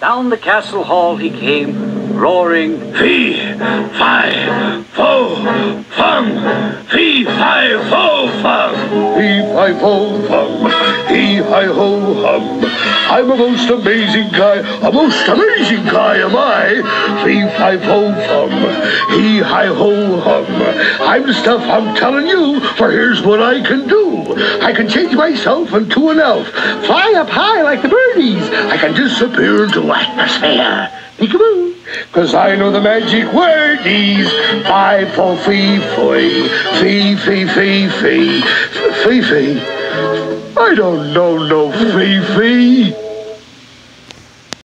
Down the castle hall he came, roaring, Fee, fi, Fo, fum. Hee, hi, ho, hum. I'm a most amazing guy. A most amazing guy am I. Fee, fi, fo, fum. Hee, hi, ho, hum. I'm the stuff I'm telling you, for here's what I can do. I can change myself into an elf. Fly up high like the birdies. I can disappear into atmosphere. Peekaboo. Cause I know the magic wordies. Fi, fo, fee, foy. Fee, fee, fee, fee. Fee. I don't know no fee.